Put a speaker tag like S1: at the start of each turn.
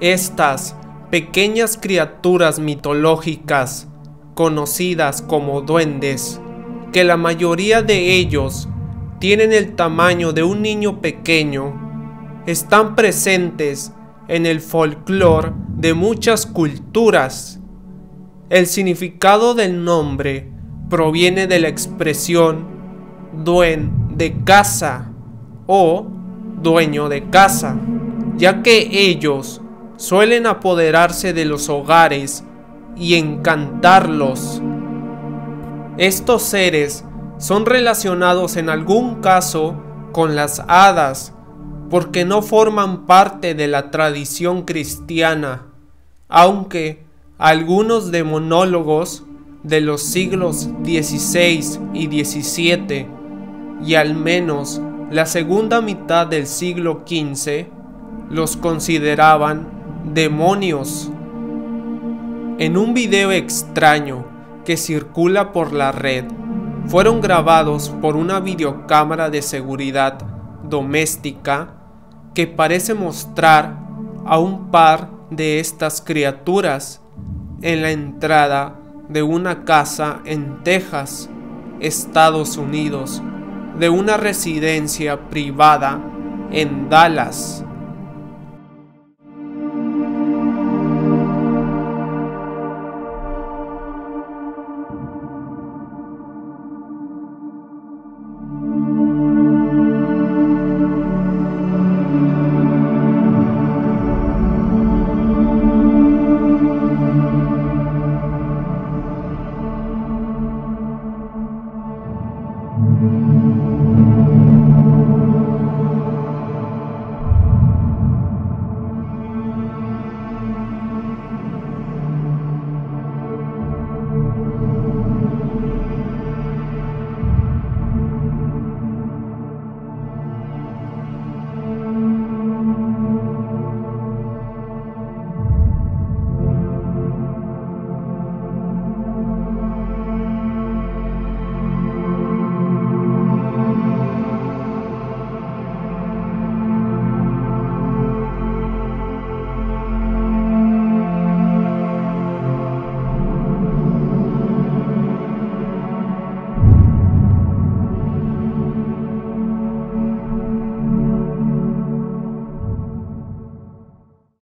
S1: Estas pequeñas criaturas mitológicas, conocidas como duendes, que la mayoría de ellos tienen el tamaño de un niño pequeño, están presentes en el folclore de muchas culturas. El significado del nombre proviene de la expresión duen de casa o dueño de casa, ya que ellos suelen apoderarse de los hogares y encantarlos. Estos seres son relacionados en algún caso con las hadas, porque no forman parte de la tradición cristiana, aunque algunos demonólogos de los siglos XVI y XVII y al menos la segunda mitad del siglo XV los consideraban demonios. En un video extraño que circula por la red, fueron grabados por una videocámara de seguridad doméstica que parece mostrar a un par de estas criaturas en la entrada de una casa en Texas, Estados Unidos, de una residencia privada en Dallas.